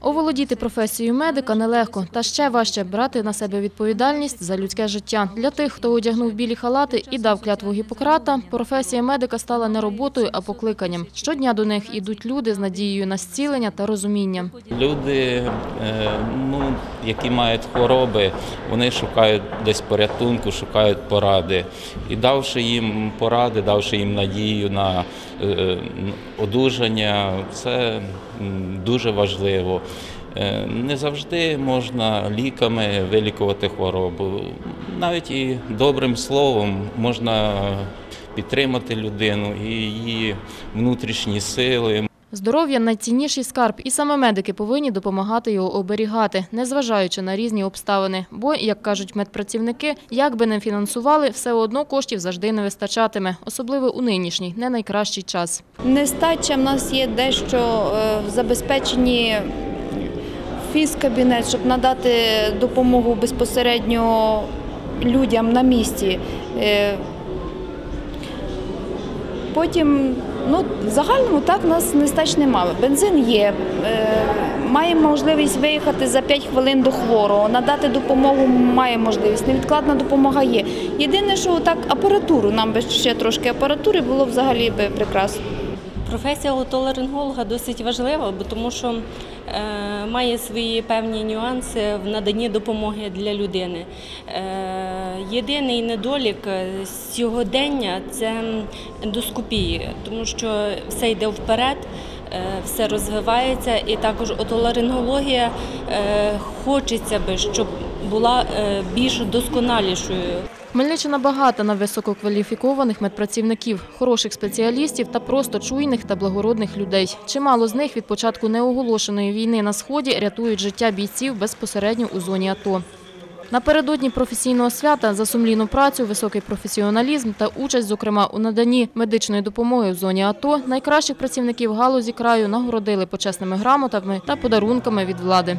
Оволодіти професією медика нелегко, та ще важче брати на себе відповідальність за людське життя. Для тих, хто одягнув білі халати і дав клятву Гіппократа, професія медика стала не роботою, а покликанням. Щодня до них ідуть люди з надією на зцілення та розуміння. Люди, е, ну, які мають хвороби, вони шукають десь порятунку, шукають поради. І давши їм поради, давши їм надію на е, одужання, це дуже важливо. Е, Не завжди можна ліками вилікувати хворобу. Навіть і добрим словом можна підтримати людину і її внутрішні сили. Здоров'я найцінніший скарб, і саме медики повинні допомагати його оберігати, незважаючи на різні обставини. Бо, як кажуть медпрацівники, як би не фінансували, все одно коштів завжди не вистачатиме, особливо у нинішній, не найкращий час. Нестача в нас є дещо е, в забезпеченні фізкабінет, щоб надати допомогу безпосередньо людям на місці. Е, Потім, ну, в загальному так нас нестач немає. Бензин є. Е, Маємо можливість виїхати за 5 хвилин до хворого, надати допомогу має можливість. Невідкладна допомога є. Єдине, що так апаратуру, нам би ще трошки апаратури було взагалі би прекрасно. Професія отоларинголога досить важлива, бо тому що має свої певні нюанси в наданні допомоги для людини. Е, єдиний недолік е, сьогодення це ендоскопії, тому що все йде вперед. Е, Все розвивається, і також отоларингологія е, хочеться би, щоб була е, більш досконалішою. Хмельниччина багата на висококваліфікованих медпрацівників, хороших спеціалістів та просто чуйних та благородних людей. Чимало з них від початку неоголошеної війни на сході рятують життя бійців безпосередньо у зоні АТО. Напередодні професійного свята за сумлінну працю, високий професіоналізм та участь, зокрема, у наданні медичної допомоги в зоні АТО, найкращих працівників галузі краю нагородили почесними грамотами та подарунками від влади.